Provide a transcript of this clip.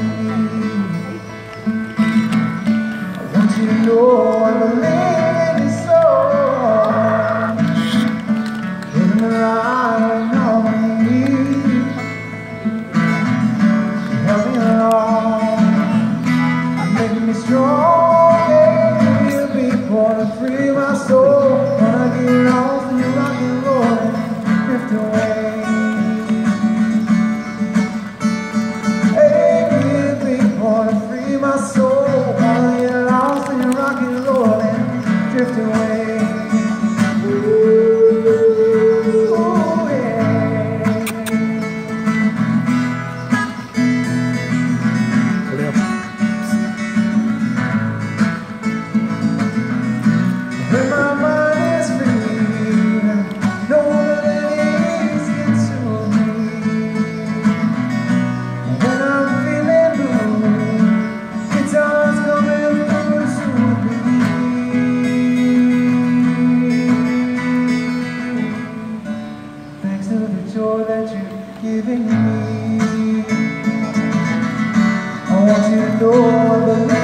I want you to know I'm a living soul? In need me along me strong you born to free my soul. drift away. me. I want you to know I believe